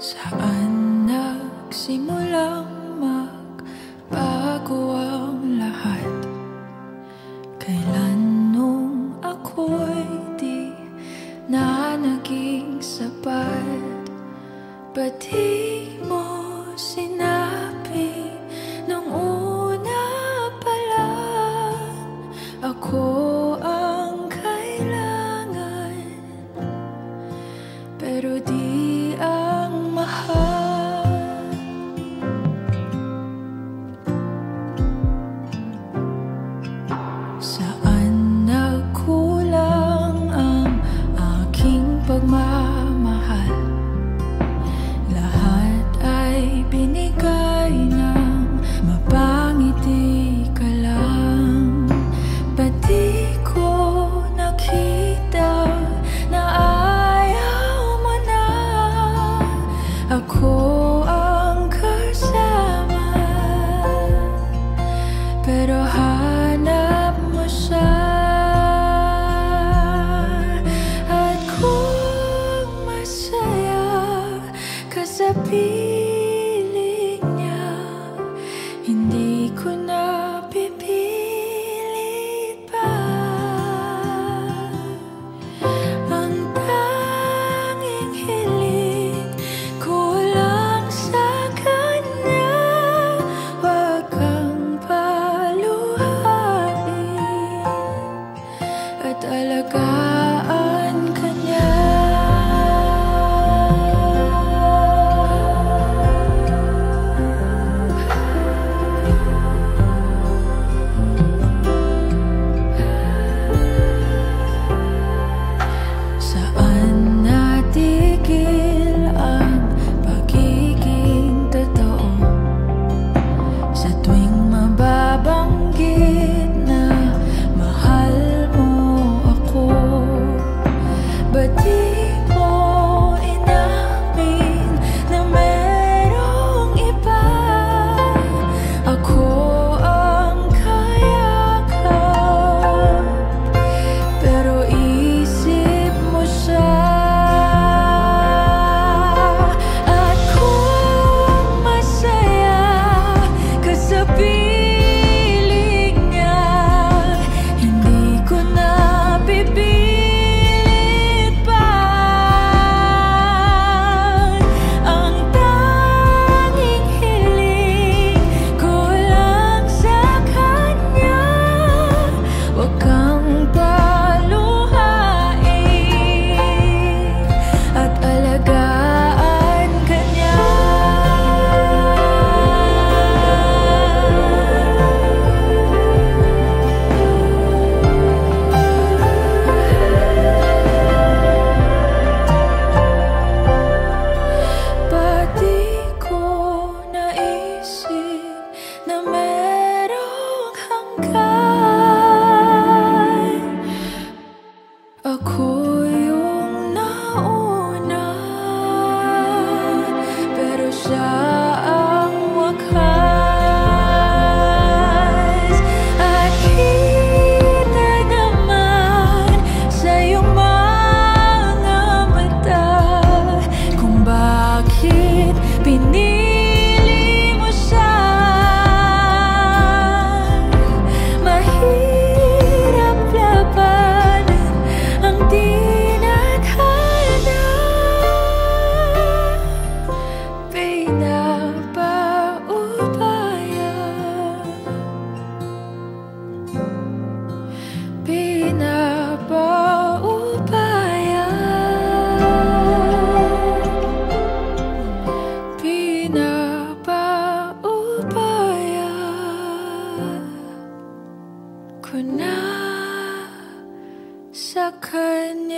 Saan nagsimulang magbago ang lahat? Kailan ako'y di na naging mo sinabi nung una pa lang ako? Pero di kunne så kun